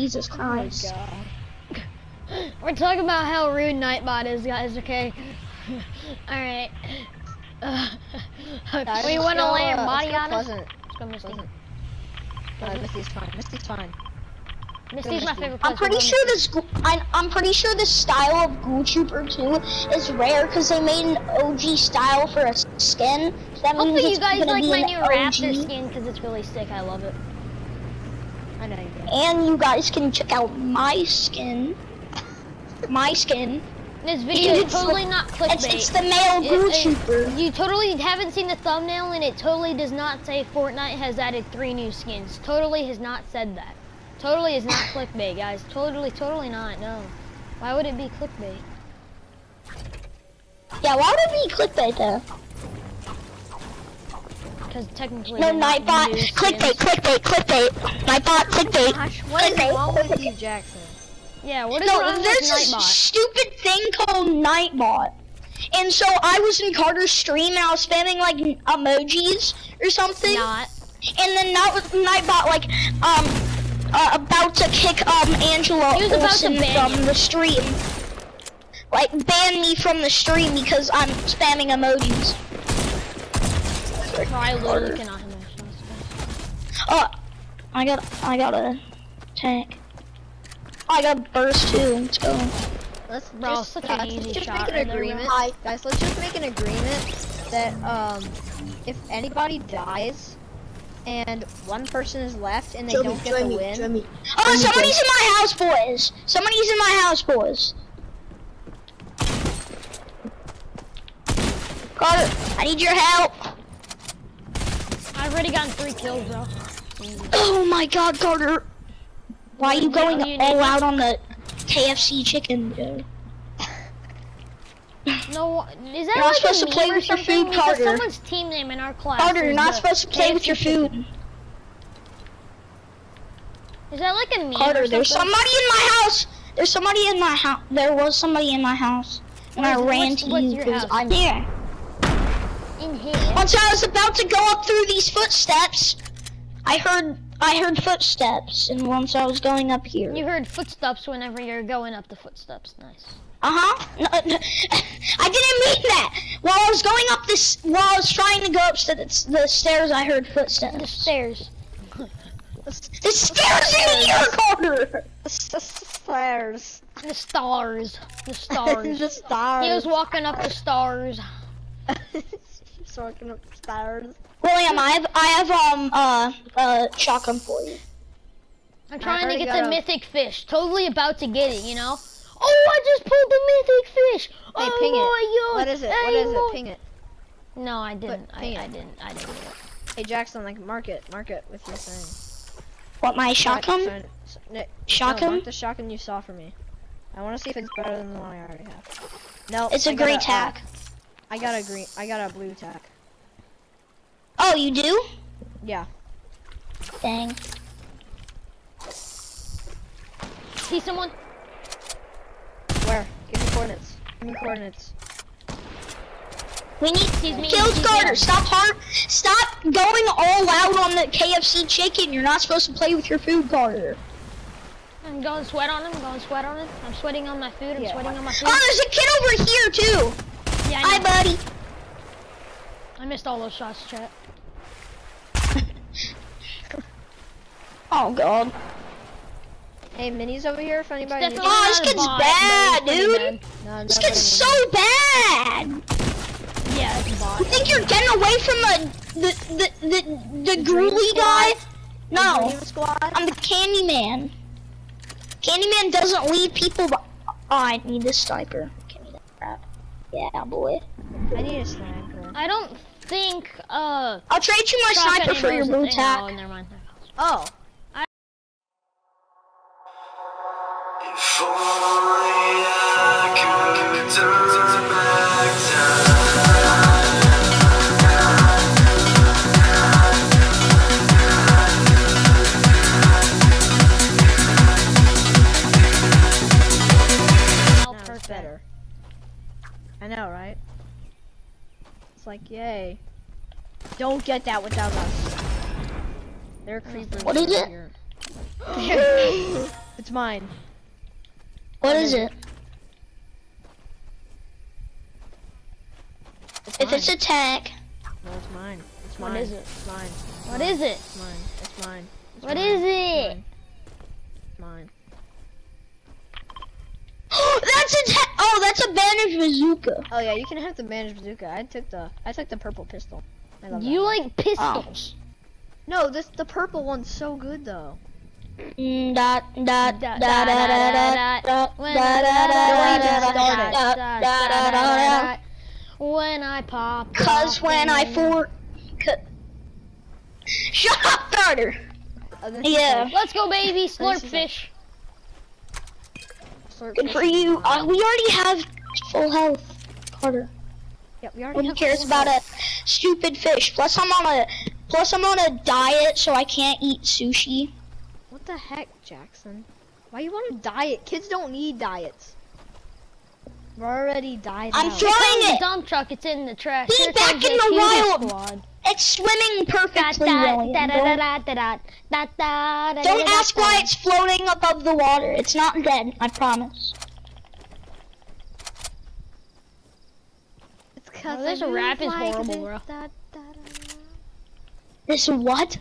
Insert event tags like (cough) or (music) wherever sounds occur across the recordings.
Jesus Oh Christ. We're talking about how rude Nightbot is, guys. Okay. (laughs) All right. Uh, (laughs) Guys, we want to lay land uh, body let's go on us. Pleasant. Let's go, Misty. Pleasant. Uh, Misty's fine. Misty's fine. Misty's my favorite. I'm pretty sure this. gho- I, I'm pretty sure this style of Ghoul Trooper 2 is rare because they made an OG style for a skin. So that means Hopefully it's you guys like my an new raptor OG. skin because it's really sick. I love it. I know you do. And you guys can check out my skin. My skin. This video is It's totally not clickbait. it's the male It- Ghoul it- Trooper. You totally haven't seen the thumbnail, and it totally does not say Fortnite has added three new skins. Totally has not said that. Totally is not clickbait, guys. Totally, totally not. No. Why would it be clickbait? Yeah, why would it be clickbait though? Because technically. No, Nightbot. Clickbait, clickbait, clickbait. Nightbot, clickbait. Gosh, what is Clickbait. wrong with you, Jackson? Yeah. What is No, wrong with there's a stupid thing called Nightbot. And so I was in Carter's stream and I was spamming like emojis or something. Not. And then Nightbot like um uh, about to kick um Angela He was about to Olsen ban from you. the stream. Like ban me from the stream because I'm spamming emojis. Bro, I literally cannot imagine. Oh, I got I got a tank. I got a burst too. Let's go. Let's Bro, just, such an easy let's just shot make an there, agreement. Hi. Guys, let's just make an agreement that um, if anybody dies and one person is left and they don't get the win, me. Oh, somebody's in my house, boys. Somebody's in my house, boys. Carter, I need your help. I've already gotten three kills, bro. Oh my God, Carter. Why are you going you all out on the KFC chicken, dude? No, is that You're not like supposed a to play with your food, because Carter. someone's team name in our class. Carter, you're not uh, supposed to play with KFC your chicken. food. Is that like a meme Carter, there's somebody in my house. There's somebody in my house. There was somebody in my house. And I ran what's- to what's you because? I'm here. In here. Once I was about to go up through these footsteps, I heard I heard footsteps, and once I was going up here. You heard footsteps whenever you're going up the footsteps. Nice. Uh huh. No, no, (laughs) I didn't mean that. While I was going up this, while I was trying to go up the, the stairs, I heard footsteps. The stairs. (laughs) The stairs in here, Carter. (laughs) stairs. The stars. The stars. the stars. he was walking up the stars. Just walking up the. William, I have I have um uh uh shotgun for you. I'm trying to get the a- mythic fish. Totally about to get it, you know? Oh, I just pulled the mythic fish. Hey, oh ping it. my god. What is it? Hey, What is boy. it? Ping it. No, I didn't. I, ping I didn't. I didn't. get it. Hey Jackson, like mark it, mark it with your thing. What my shotgun? Shine- sh- no, No, mark the shotgun you saw for me. I want to see if it's better than the one I already have. No, It's a I got gray uh, tack. I got a green. I got a blue tack. Oh, you do? Yeah. Dang. See someone? Where? Give me coordinates. Give me coordinates. We need He's me, kills he's Carter. Stop heart. Stop going all out on the KFC chicken. You're not supposed to play with your food, Carter. I'm going sweat on him. I'm Going sweat on him. I'm sweating on my food. I'm Yeah. sweating on my oh, food. Oh, there's a kid over here too. Yeah, I, Hi, buddy. I missed all those shots, chat. (laughs) Oh God. Hey, Minnie's over here if anybody needs Definitely Oh, this not kid's bot, bad, but dude. pretty No, This nobody kid's so bad. bad. Yeah, it's a bot. You think you're getting away from the the the the, the Dream gruely guy? No, Squad. I'm the Candyman. Candyman doesn't leave people. But oh, I need this sniper. Give me that crap. Yeah, boy. I need a sniper. I don't think uh. I'll trade you my sniper for your ammo's- blue Oh, never mind. Oh. Like, yay. Don't get that without us. There are creepers What is it? here. (gasps) It's mine. What What is it? It's If mine. it's a tank, No, it's mine. It's mine. is it? It's mine. What is it? It's mine. It's mine. It's What mine. is it? It's mine. (gasps) that's a ta- oh, that's a bandage bazooka. Oh yeah, you can have the bandage bazooka. I took the I took the purple pistol. I love You like pistols. No, this the purple one's so good though. Mm, When I- Don't even When pop. Cause when I for, shut up. Oh, this Yeah. Let's go, baby. Slurp fish. Like- Good for you. Uh, we already have full health, Carter. Yep, we already Nobody cares full about a stupid fish. Plus, I'm on a plus I'm on a diet, so I can't eat sushi. What the heck, Jackson? Why you want a diet? Kids don't need diets. We're already died I'm out. trying Found the it. dump truck. It's in the trash. Be Here back in the cutie wild. squad. It's swimming Da- perfectly, da- William. da- da- Don't, ask why it's floating above the water. It's not dead. I promise. It's 'cause Oh, this I rap is like horrible, this. bro. This what?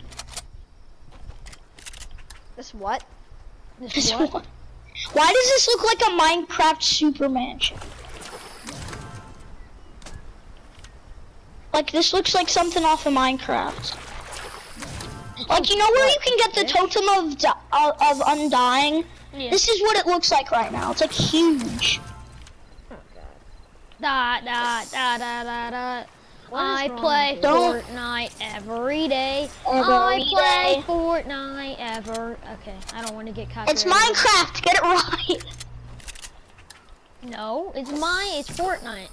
This what? This This what? what? Why does this look like a Minecraft super ship? Like this looks like something off of Minecraft. Like you know where you can get the totem of di- of, of undying. Yeah. This is what it looks like right now. It's like huge. Oh god. Da da da da da da. I play? Don't- Fortnite every day. Every I play day. Fortnite ever. Okay, I don't want to get caught. It's Minecraft. Get it right. No, it's my. It's Fortnite.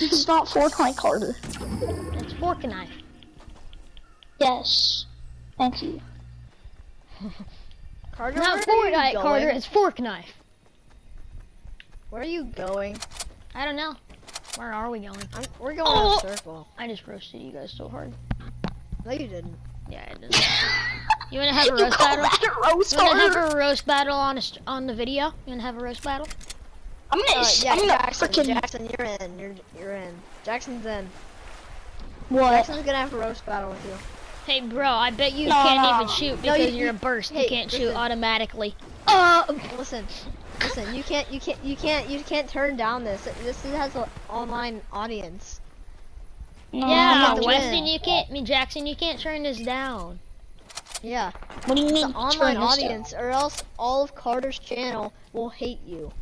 It's not Fortnite, Carter. It's Fortnite. Yes. Thank you. (laughs) Carter, Not where are you Fortnite. Carter. It's Fork Knife. Where are you going? I don't know. Where are we going? I'm, we're going Oh. in a oh! circle. I just roasted you guys so hard. No, you didn't. Yeah, I did. You wanna have a (laughs) roast call battle? that a roast You wanna have a roast battle on a on the video? You wanna have a roast battle? I'm gonna, Uh, yeah, I'm gonna Jackson. freaking Jackson, you're in. You're you're in. Jackson's in. what? Jackson's gonna have a roast battle with you. Hey, bro, I bet you No, can't no, even no. shoot No, because you- you, are a burst. hey, you can't shoot automatically. Uh, Listen, listen. You can't. You can't. You can't. You can't turn down this. This has an online audience. no, yeah, I'm not win. Weston, you can't. I mean, Jackson, you can't turn this down. Yeah, What do you the mean? online turn this down? audience, or else all of Carter's channel will hate you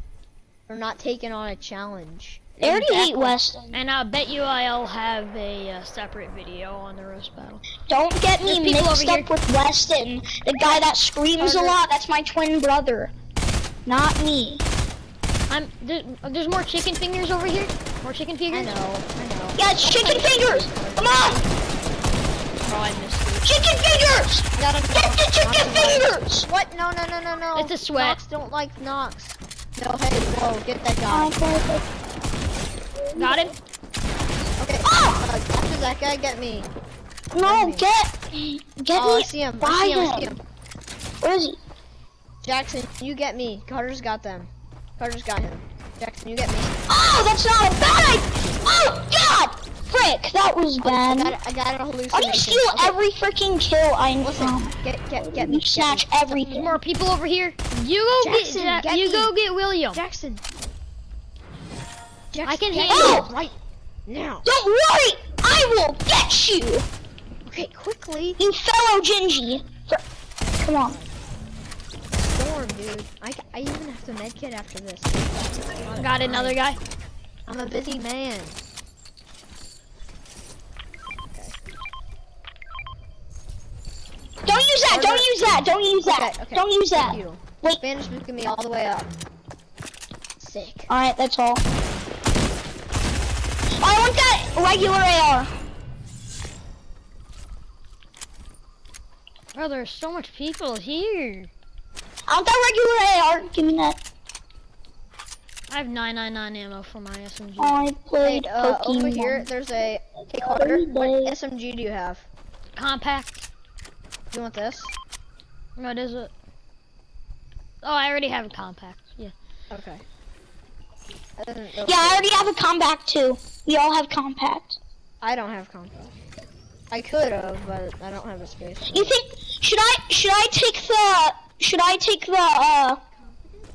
for not taking on a challenge. They already hate Exactly. Weston. And I bet you I'll have a uh, separate video on the roast battle. Don't get me mixed up with Weston, the guy that screams a lot. That's my twin brother, not me. I'm there, there's more chicken fingers over here. More chicken fingers. I know. I know. Yeah, it's chicken fingers. Come on, Oh, I missed it. chicken fingers. Got him. Get the chicken fingers. What? No, no, no, no, no. It's a sweat. Nox don't like Nox. No, hey, whoa, get that guy. Got him. Okay. Oh! Uh, after that guy, get me. No, get, get Oh, I me see him. I see him. I see him. him. Where is he? Jackson, you get me. Carter's got them. Carter's got him. Jackson, you get me. Oh, that's not a bad idea. Oh God, frick, that was I bad. got, I got a hallucination. Why do you steal Okay, every freaking kill I Listen, um, get, get, get me. You get snatch me. There's everything. more people over here. You go Jackson, get, Ja- get you me. go get William. Jackson. Jackson. I can get handle me right now. Don't worry, I will get you, Okay, quickly. you fellow Gingy. Come on. Storm, dude. I, I even have to medkit after this. Got another guy. I'm a busy man. Don't use that. Don't use that. Don't use that. Okay, okay. Don't use that. Thank you. Wait. Spanish speaking me all the way up. Sick. All right, that's all. I want that regular AR. Bro, there's so much people here. I want that regular AR. Give me that. I have 999 ammo for my SMG. I played uh, over here, there's a. Hey, Carter, what SMG do you have? Compact. You want this? What is it? Oh, I already have a compact. Yeah. Okay. That Yeah, I already have a compact too. We all have compact. I don't have compact. I could have, but I don't have a space. You think should I should I take the should I take the uh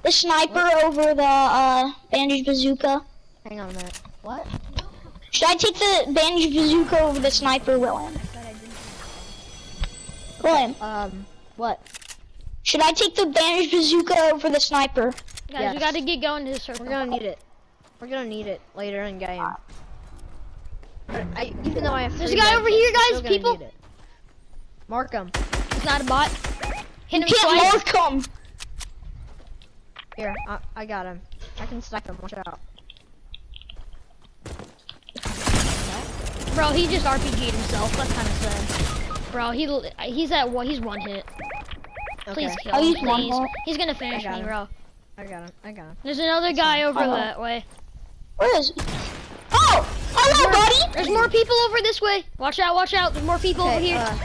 the sniper over the uh bandage bazooka? Hang on a minute. What? Should I take the bandage bazooka over the sniper, William? William, Um, what? should I take the bandage bazooka over the sniper? Guys, Yes. we gotta get going to the circle. We're gonna need it. We're gonna need it later in game. I, even though I have There's a guy med over here, guys, people. Mark him. It's not a bot. Hit him Can't twice. mark him. Here, I, I got him. I can snipe him. Watch out. Bro, he just RPG'd himself. That's kind of sad. Bro, he he's at one. He's one hit. Please Okay, kill I'll him, use one please. He's gonna finish me, him. bro. I got him. I got him. There's another guy over Uh-huh. that way. Where is he? Oh, hello, buddy. There's more people over this way. Watch out, watch out. There's more people over here. uh,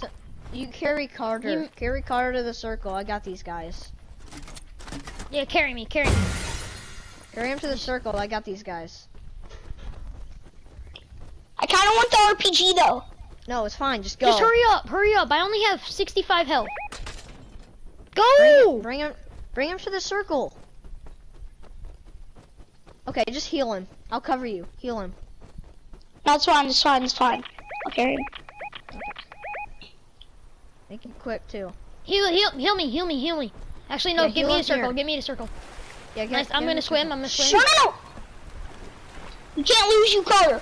so you carry Carter. You- Carry Carter to the circle. I got these guys. yeah, carry me, carry me. Carry him to the circle. I got these guys. I kind of want the RPG though. No, it's fine. Just go. Just hurry up, hurry up. I only have 65 health. Go! him- bring him. Bring him to the circle. Okay, just heal him. I'll cover you. Heal him. That's fine. It's fine. It's fine. Okay. Make it quick too. Heal, heal, heal me, heal me, heal me. Actually, no, Yeah, get heal me a circle, here. get me a circle. Yeah, get, Nice, I'm gonna to- swim, I'm gonna swim. Shut up. You can't lose you, Carter.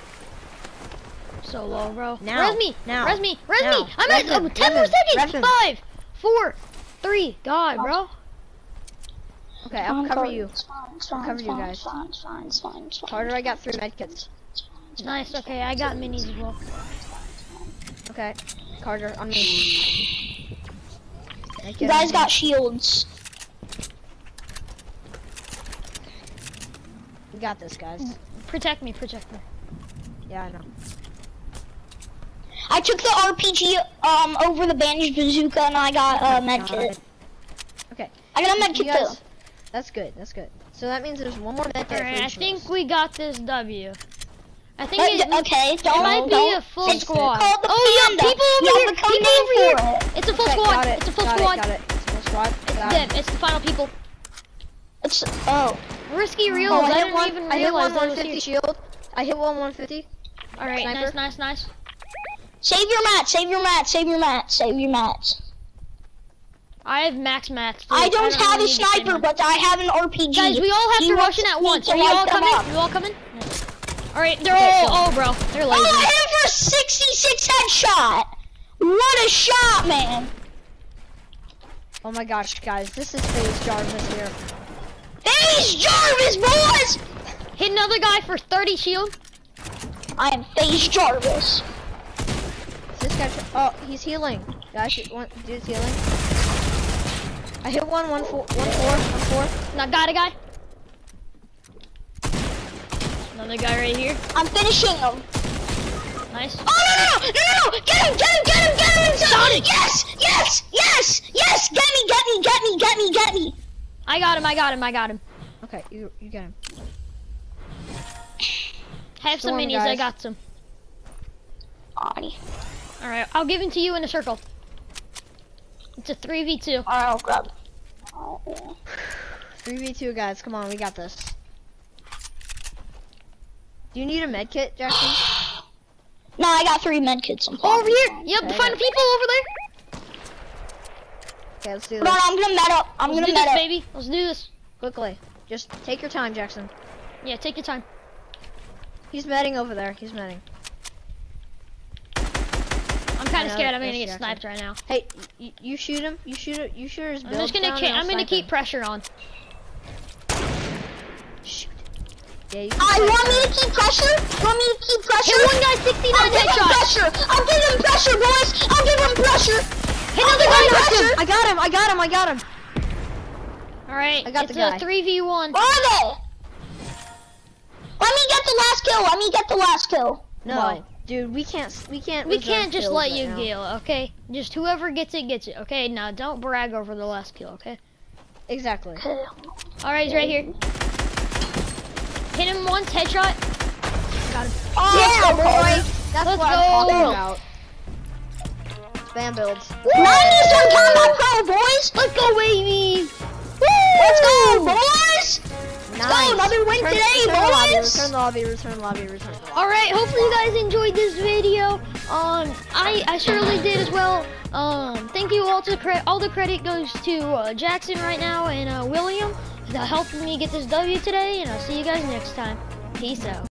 So low, bro. Now, Res me, now, res me, res now. me. I'm Rev at him, oh, 10 more rev him, rev seconds. him. Five, four, three. God, bro. Okay, I'll Fine, cover Carter. you. It's fine. It's fine. cover it's you guys. Fine. Fine. Fine. It's fine. Carter, I got three medkits. Nice, okay, I got minis as well. Okay, Carter, on me. Medkit You guys got shields. We got this, guys. Protect me, protect me. Yeah, I know. I took the RPG um over the bandage bazooka and I got a uh, med Got Okay. I got a med You too. that's good. That's good. So that means there's one more medkit. for Alright, I each think we got this W. I think Uh, it, okay, don't, might don't. a full it's squad. called the Oh, yeah, people over You here, have to come people over here. it. it's a full Okay, squad. Got it. It's a full got squad. It, got it. It's a full squad. It's Got them. it. It's the final people. It's oh. Risky reels. Oh, I, I hit didn't one. even I hit one 150 shield. I hit one 150. All right, Sniper. nice, nice, nice. Save your mat, save your mat, save your mat, save your mats. I have max mats. I don't have really a need to save sniper, but I have an RPG. Guys, we all have to rush in at once. Are you all coming? up? You all coming? All right, they're Okay, all. cool. Oh, bro, they're Oh. I hit for a 66 headshot. What a shot, man. Oh my gosh, guys, this is FaZe Jarvis here. FaZe Jarvis, boys. Hit another guy for 30 shield. I am FaZe Jarvis. This guy. Oh, he's healing. Guys, one dude's healing. I hit one, one four, one four, one four. Now got a guy. Another guy right here. I'm finishing him. Nice. Oh no no no no no! Get him! Get him! Get him! Get him! Get him! Yes! Yes! Yes! Yes! Get me! Get me! Get me! Get me! Get me! I got him. I got him. I got him. Okay, you you get him. Have some Storm, minis. I got some. Alrighty. All right, I'll give him to you in a circle. It's a 3v2. Alright, I'll grab. Oh, yeah. Three v two, guys. Come on, we got this. Do you need a med kit, Jackson? (sighs) No, I got three medkits. I'm Oh, over fine. here. Yep, Okay. find people over there. Okay, let's do Hold on, this I'm gonna med up. I'm Let's gonna do med this, up. baby. Let's do this. quickly. Just take your time, Jackson. Yeah, take your time. He's medding over there. He's medding. I'm kind know, of scared. I'm gonna get sniped right now. Hey, you shoot him. You shoot it. You shoot his I'm just gonna. down Ki- and I'll I'm gonna keep him. pressure on. Shoot. Yeah, you ah, I snipe want me to keep pressure. Want me to keep pressure? Hit one guy 69 I'll give him pressure. I'll give him pressure, boys. I'll give him pressure. Hit another guy. give him Knocked him. pressure. I got him. I got him. I got him. All right, I got it's the guy. It's a 3v1. Where are they? Let me get the last kill. Let me get the last kill. No, Why? Dude, we can't. We can't. We can't just let right you now. kill, okay? Just whoever gets it gets it, okay? Now don't brag over the last kill, okay? exactly. All right, he's right here. Hit him once, headshot. Oh, yeah, let's go, boy. That's Let's what I'm talking go. about. Spam builds. 90s on Combat Pro, boys. Let's go, baby. Let's go, boys. Nice. another win return, today, return boys. return the lobby, return the lobby, return the lobby. All right, hopefully you guys enjoyed this video. Um, I I surely did as well. Um, thank you all to cre- all the credit goes to uh, Jackson right now and uh, William that helped me get this W today, and I'll see you guys next time. Peace out.